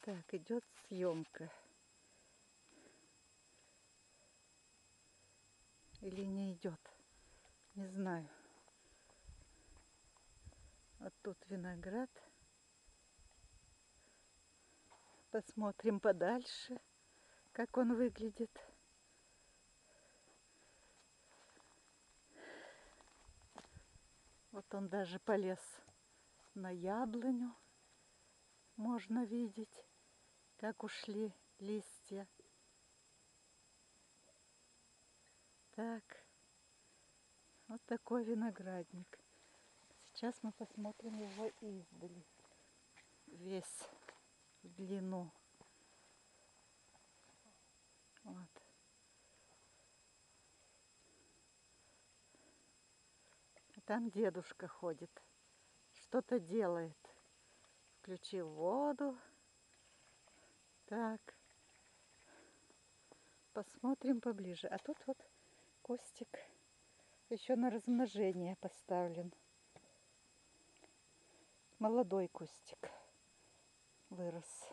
Так, идет съемка. Или не идет. Не знаю. Вот тут виноград. Посмотрим подальше, как он выглядит. Вот он даже полез на яблоню. Можно видеть, как ушли листья. Так, вот такой виноградник. Сейчас мы посмотрим его издали. Весь в длину. Вот. А там дедушка ходит, что-то делает. Включил воду. Так. Посмотрим поближе. А тут вот костик еще на размножение поставлен. Молодой кустик вырос.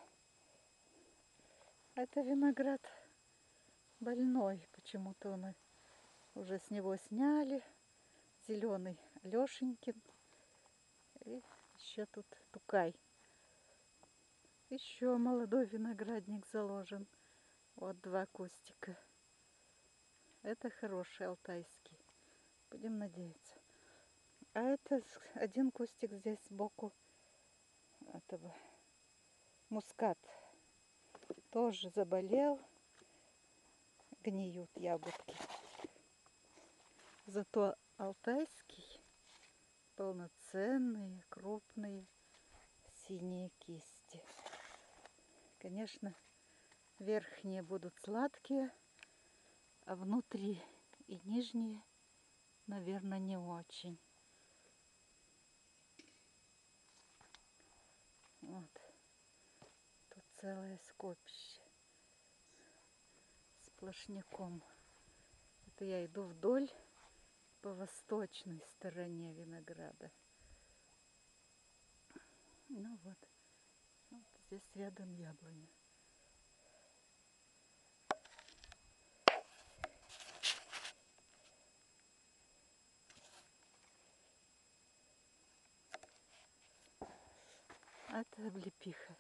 Это виноград больной. Почему-то он уже с него сняли. Зеленый Лешенькин. И еще тут тукай. Еще молодой виноградник заложен. Вот два кустика. Это хороший алтайский. Будем надеяться. А это один кустик здесь сбоку этого мускат. Тоже заболел. Гниют ягодки. Зато алтайский полноценные, крупные синие кисти. Конечно, верхние будут сладкие, а внутри и нижние, наверное, не очень. Вот. Тут целое скопище. Сплошняком. Это я иду вдоль по восточной стороне винограда. Ну вот. Здесь рядом яблоня. Это облепиха.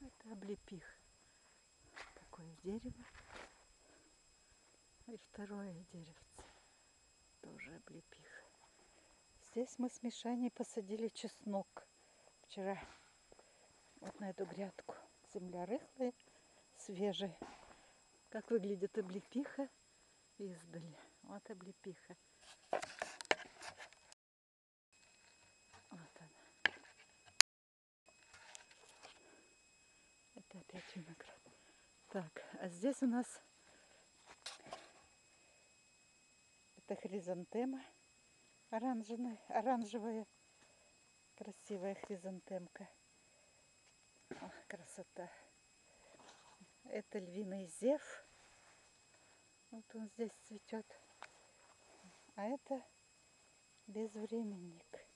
Это облепиха. Такое дерево. И второе деревце. Тоже облепиха. Здесь мы с Мишаней посадили чеснок вчера. Вот на эту грядку. Земля рыхлая, свежая. Как выглядит облепиха издали. Вот облепиха. Вот она. Это опять виноград. Так, а здесь у нас это хризантема оранжевая, оранжевая красивая хризантемка. Ох, красота. Это львиный зев. Вот он здесь цветет. А это безвременник.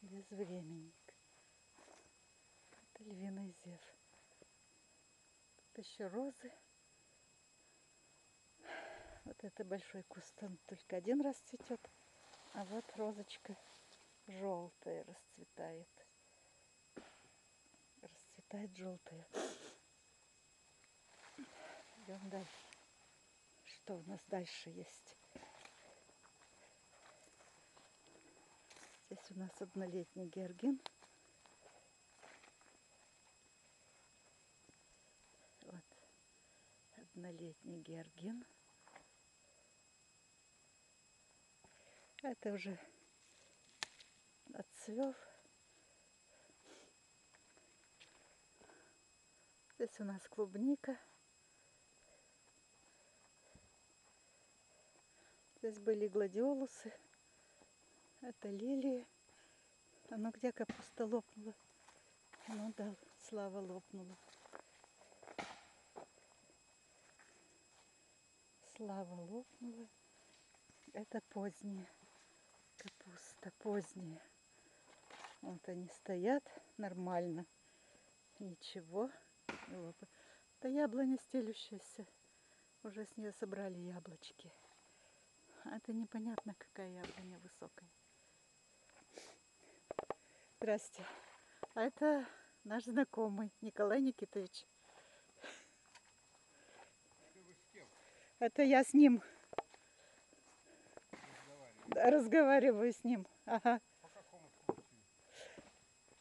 Безвременник. Это львиный зев. Еще розы. Вот это большой куст, он только один раз цветет. А вот розочка желтая расцветает. Расцветает желтая. Идем дальше. Что у нас дальше есть? Здесь у нас однолетний георгин. Вот. Однолетний георгин. Это уже отцвев. Здесь у нас клубника. Здесь были гладиолусы. Это лилии. А ну где капуста лопнула? Ну да, слава лопнула. Слава лопнула. Это поздняя капуста, поздняя. Вот они стоят нормально. Ничего. Это яблоня стелющаяся. Уже с нее собрали яблочки. А это непонятно, какая яблоня высокая. Здрасте. А это наш знакомый Николай Никитович. Это я с ним Да, разговариваю с ним. Ага.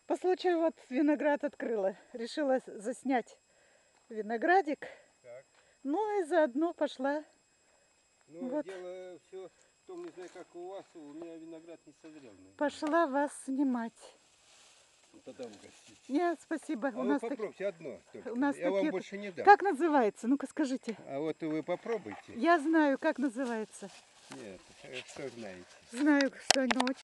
По случаю вот виноград открыла. Решила заснять виноградик. Так. Ну и заодно пошла. Ну, Вот. дело все в том, не знаю, как у вас, у меня виноград не созрел. наверное. Пошла вас снимать. Угостить. Нет, спасибо. А У вы нас так- попробуйте одно только. у нас Я вам такие- больше не дам. Как называется? Ну-ка скажите. А вот вы попробуйте. Я знаю, как называется. Нет, э, что знаете. Знаю, что оно очень